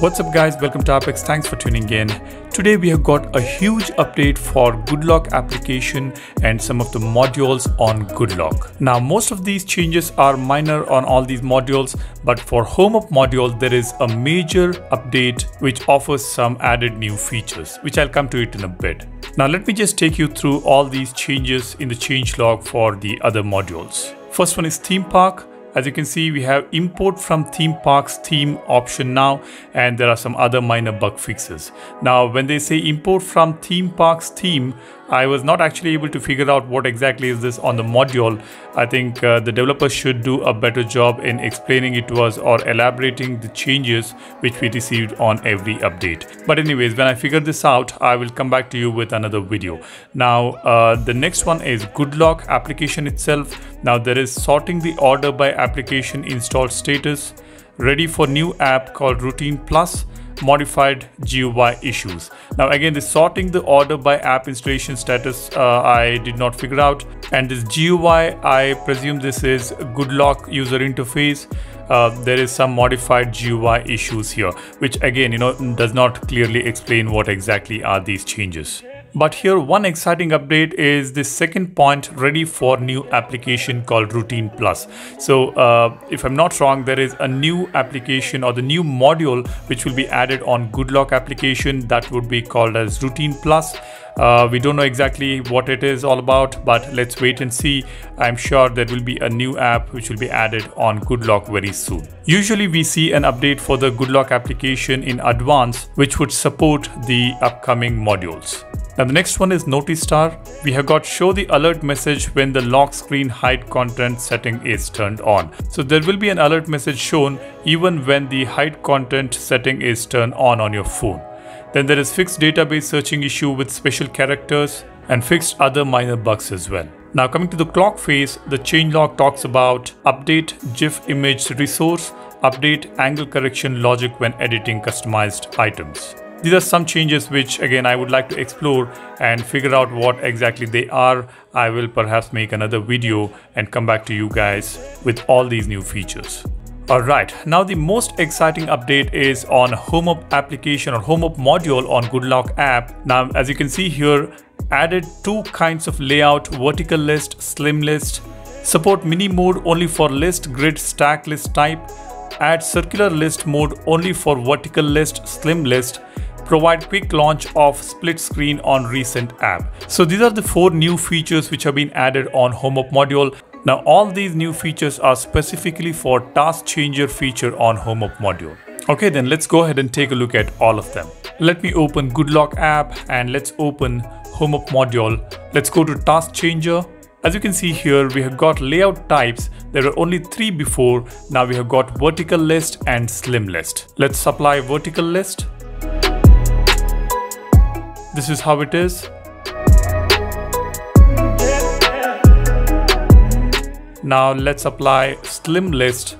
What's up guys, welcome to AppX, thanks for tuning in. Today we have got a huge update for GoodLock application and some of the modules on GoodLock. Now most of these changes are minor on all these modules, but for HomeUp module there is a major update which offers some added new features, which I'll come to it in a bit. Now let me just take you through all these changes in the changelog for the other modules. First one is Theme Park. As you can see, we have import from theme parks theme option now, and there are some other minor bug fixes. Now, when they say import from theme parks theme, I was not actually able to figure out what exactly is this on the module. I think uh, the developers should do a better job in explaining it to us or elaborating the changes which we received on every update. But anyways, when I figure this out, I will come back to you with another video. Now, uh, the next one is GoodLock application itself. Now there is sorting the order by application install status, ready for new app called Routine Plus modified GUI issues. Now again, the sorting the order by app installation status uh, I did not figure out and this GUI I presume this is GoodLock user interface. Uh, there is some modified GUI issues here which again you know does not clearly explain what exactly are these changes. But here one exciting update is the second point ready for new application called Routine Plus. So uh, if I'm not wrong, there is a new application or the new module which will be added on GoodLock application that would be called as Routine Plus. Uh, we don't know exactly what it is all about, but let's wait and see. I'm sure there will be a new app which will be added on GoodLock very soon. Usually we see an update for the GoodLock application in advance, which would support the upcoming modules. Now the next one is NotiStar. We have got show the alert message when the lock screen hide content setting is turned on. So there will be an alert message shown even when the hide content setting is turned on on your phone. Then there is fixed database searching issue with special characters and fixed other minor bugs as well. Now coming to the ClockFace, the changelog talks about update GIF image resource, update angle correction logic when editing customized items. These are some changes which again I would like to explore and figure out what exactly they are. I will perhaps make another video and come back to you guys with all these new features. Alright, now the most exciting update is on HomeUp application or HomeUp module on GoodLock app. Now as you can see here, added two kinds of layout, vertical list, slim list, support mini mode only for list, grid, stack list type, add circular list mode only for vertical list, slim list, provide quick launch of split screen on recent app. So these are the four new features which have been added on HomeUp module. Now all these new features are specifically for task changer feature on HomeUp module. Okay then let's go ahead and take a look at all of them. Let me open GoodLock app and let's open HomeUp module. Let's go to task changer as you can see here, we have got layout types. There were only three before. Now we have got vertical list and slim list. Let's apply vertical list. This is how it is. Now let's apply slim list.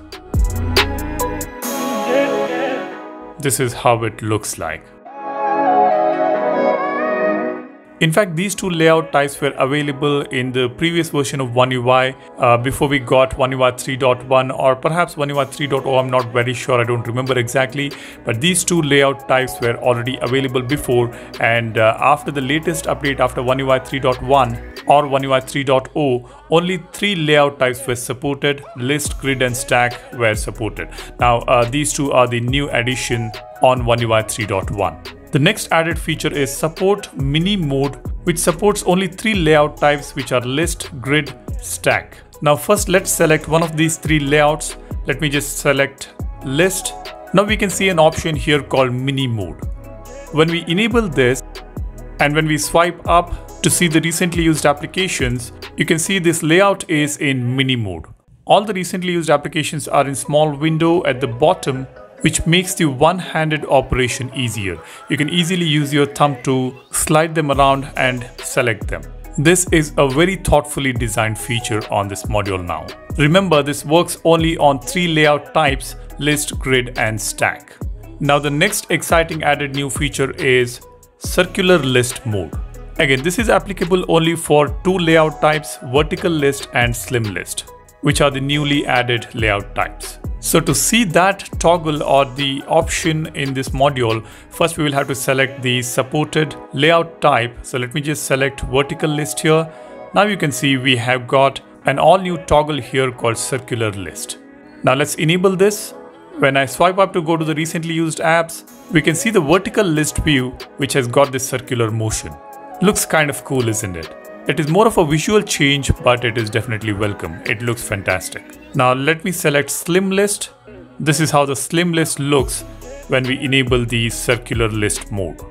This is how it looks like. In fact, these two layout types were available in the previous version of One UI uh, before we got One UI 3.1 or perhaps One UI 3.0. I'm not very sure. I don't remember exactly. But these two layout types were already available before. And uh, after the latest update, after One UI 3.1 or One UI 3.0, only three layout types were supported. List, grid, and stack were supported. Now, uh, these two are the new addition on One UI 3.1. The next added feature is support mini mode which supports only three layout types which are list, grid, stack. Now first let's select one of these three layouts. Let me just select list. Now we can see an option here called mini mode. When we enable this and when we swipe up to see the recently used applications, you can see this layout is in mini mode. All the recently used applications are in small window at the bottom which makes the one-handed operation easier. You can easily use your thumb to slide them around and select them. This is a very thoughtfully designed feature on this module now. Remember this works only on three layout types, list, grid and stack. Now the next exciting added new feature is circular list mode. Again, this is applicable only for two layout types, vertical list and slim list, which are the newly added layout types. So to see that toggle or the option in this module, first we will have to select the supported layout type. So let me just select vertical list here. Now you can see we have got an all new toggle here called circular list. Now let's enable this. When I swipe up to go to the recently used apps, we can see the vertical list view which has got this circular motion. Looks kind of cool, isn't it? It is more of a visual change, but it is definitely welcome. It looks fantastic. Now let me select slim list. This is how the slim list looks when we enable the circular list mode.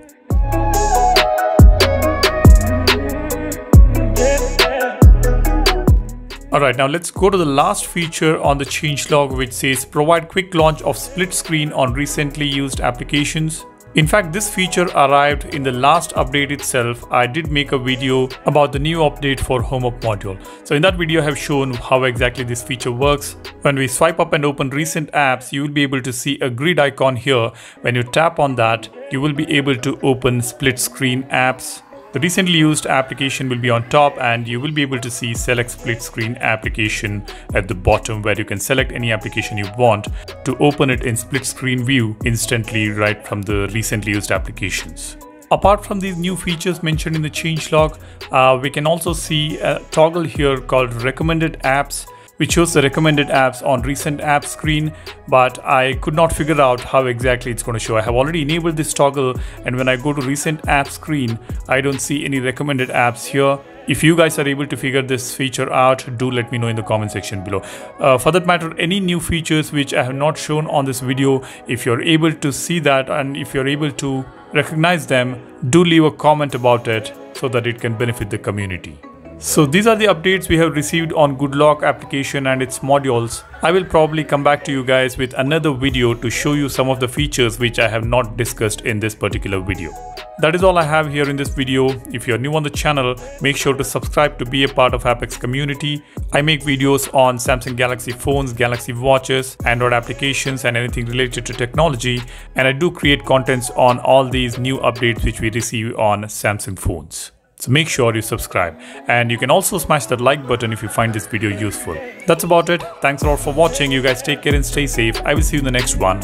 Alright, now let's go to the last feature on the changelog which says provide quick launch of split screen on recently used applications. In fact, this feature arrived in the last update itself. I did make a video about the new update for HomeUp module. So in that video, I have shown how exactly this feature works. When we swipe up and open recent apps, you will be able to see a grid icon here. When you tap on that, you will be able to open split screen apps the recently used application will be on top and you will be able to see select split screen application at the bottom where you can select any application you want to open it in split screen view instantly right from the recently used applications. Apart from these new features mentioned in the changelog, uh, we can also see a toggle here called recommended apps which shows the recommended apps on recent app screen but I could not figure out how exactly it's going to show. I have already enabled this toggle and when I go to recent app screen I don't see any recommended apps here. If you guys are able to figure this feature out, do let me know in the comment section below. Uh, for that matter, any new features which I have not shown on this video, if you're able to see that and if you're able to recognize them, do leave a comment about it so that it can benefit the community. So these are the updates we have received on GoodLock application and its modules. I will probably come back to you guys with another video to show you some of the features which I have not discussed in this particular video. That is all I have here in this video. If you're new on the channel, make sure to subscribe to be a part of AppX community. I make videos on Samsung Galaxy phones, Galaxy watches, Android applications and anything related to technology. And I do create contents on all these new updates which we receive on Samsung phones. So make sure you subscribe and you can also smash that like button if you find this video useful. That's about it. Thanks a lot for watching. You guys take care and stay safe. I will see you in the next one.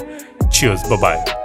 Cheers. Bye bye.